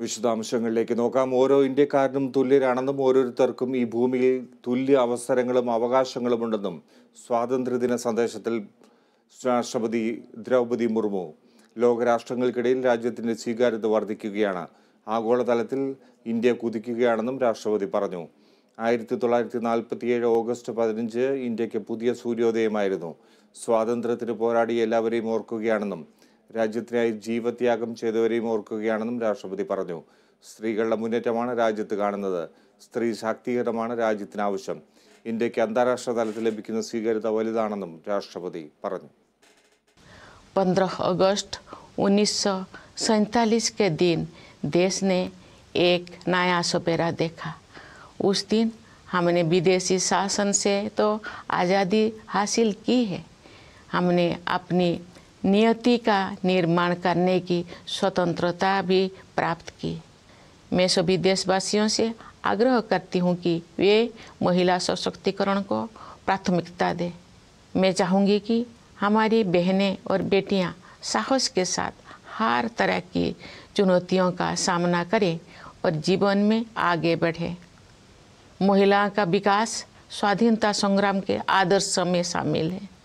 വിശദാംശങ്ങളിലേക്ക് നോക്കാം. ഓരോ ഇന്ത്യക്കാരനും തുല്യരാണെന്നും ഓരോരുത്തർക്കും ഈ ഭൂമിയിൽ തുല്യ അവസരങ്ങളും അവകാശങ്ങളും ഉണ്ടെന്നും സ്വാതന്ത്ര്യദിന സന്ദേശത്തിൽ രാഷ്ട്രപതി ദ്രൗപദി മുർമു ലോകരാഷ്ട്രങ്ങൾക്കിടയിൽ രാജ്യത്തിന്റെ സ്വീകാര്യത വർദ്ധിക്കുകയാണ്. ആഗോളതലത്തിൽ ഇന്ത്യ കുതിക്കുകയാണെന്നും രാഷ്ട്രപതി പറഞ്ഞു. ആയിരത്തി തൊള്ളായിരത്തി നാൽപ്പത്തിയേഴ് ഓഗസ്റ്റ് പതിനഞ്ച് ഇന്ത്യയ്ക്ക് പുതിയ സൂര്യോദയമായിരുന്നു. സ്വാതന്ത്ര്യത്തിന് പോരാടി എല്ലാവരെയും ഓർക്കുകയാണെന്നും രാജ്യത്തിനായി ജീവത്യാഗം ചെയ്തവരെയും ഓർക്കുകയാണെന്നും രാഷ്ട്രപതി പറഞ്ഞു സ്ത്രീകളുടെ മുന്നേറ്റമാണ് രാജ്യത്ത് കാണുന്നത് സ്ത്രീ ശാക്തീകരണമാണ് രാജ്യത്തിന് ആവശ്യം ഇന്ത്യക്ക് അന്താരാഷ്ട്ര തലത്തിൽ ലഭിക്കുന്ന സ്വീകാര്യത വലുതാണെന്നും രാഷ്ട്രപതി പറഞ്ഞു 15 अगस्त 1947 के दिन देश ने एक नया सपेरा देखा उस दिन हमने विदेशी शासन से तो आज़ादी हासिल की है हमने अपनी नियति का निर्माण करने की स्वतंत्रता भी प्राप्त की। मैं सभी देशवासियों से आग्रह करती हूँ कि वे महिला सशक्तिकरण को प्राथमिकता दें। मैं चाहूँगी कि हमारी बहनें और बेटियाँ साहस के साथ हर तरह की चुनौतियों का सामना करें और जीवन में आगे बढ़ें। महिला का विकास, स्वाधीनता संग्राम के आदर्श में शामिल है।